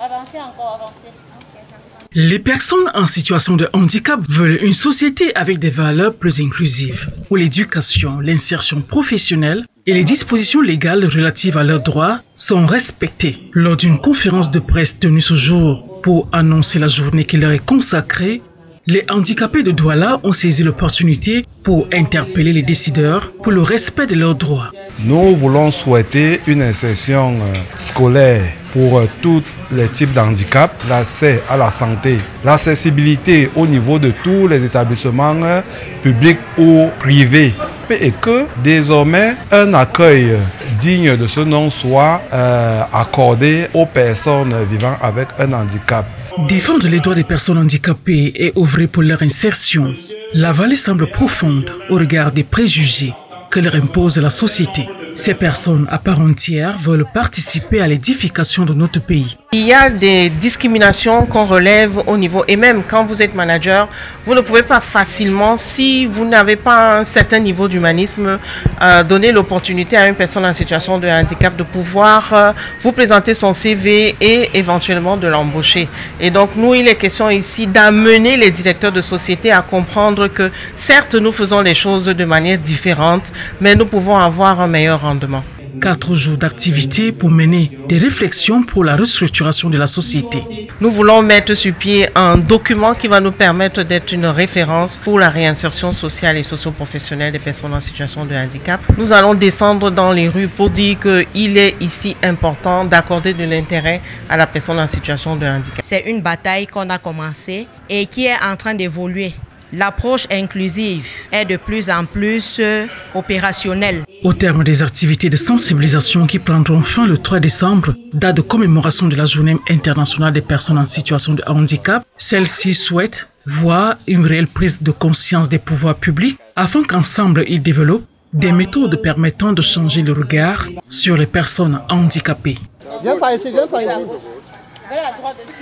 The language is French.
Encore. Les personnes en situation de handicap veulent une société avec des valeurs plus inclusives, où l'éducation, l'insertion professionnelle et les dispositions légales relatives à leurs droits sont respectées. Lors d'une conférence de presse tenue ce jour pour annoncer la journée qui leur est consacrée, les handicapés de Douala ont saisi l'opportunité pour interpeller les décideurs pour le respect de leurs droits. Nous voulons souhaiter une insertion euh, scolaire pour euh, tous les types d'handicap, l'accès à la santé, l'accessibilité au niveau de tous les établissements euh, publics ou privés et que désormais un accueil digne de ce nom soit accordé aux personnes vivant avec un handicap. Défendre les droits des personnes handicapées et ouvrir pour leur insertion, la vallée semble profonde au regard des préjugés que leur impose la société. Ces personnes à part entière veulent participer à l'édification de notre pays. Il y a des discriminations qu'on relève au niveau, et même quand vous êtes manager, vous ne pouvez pas facilement, si vous n'avez pas un certain niveau d'humanisme, euh, donner l'opportunité à une personne en situation de handicap de pouvoir euh, vous présenter son CV et éventuellement de l'embaucher. Et donc nous, il est question ici d'amener les directeurs de société à comprendre que certes, nous faisons les choses de manière différente, mais nous pouvons avoir un meilleur rendement quatre jours d'activité pour mener des réflexions pour la restructuration de la société. Nous voulons mettre sur pied un document qui va nous permettre d'être une référence pour la réinsertion sociale et socio-professionnelle des personnes en situation de handicap. Nous allons descendre dans les rues pour dire qu'il est ici important d'accorder de l'intérêt à la personne en situation de handicap. C'est une bataille qu'on a commencée et qui est en train d'évoluer. L'approche inclusive est de plus en plus euh, opérationnelle. Au terme des activités de sensibilisation qui prendront fin le 3 décembre, date de commémoration de la Journée internationale des personnes en situation de handicap, celle-ci souhaite voir une réelle prise de conscience des pouvoirs publics afin qu'ensemble ils développent des méthodes permettant de changer le regard sur les personnes handicapées.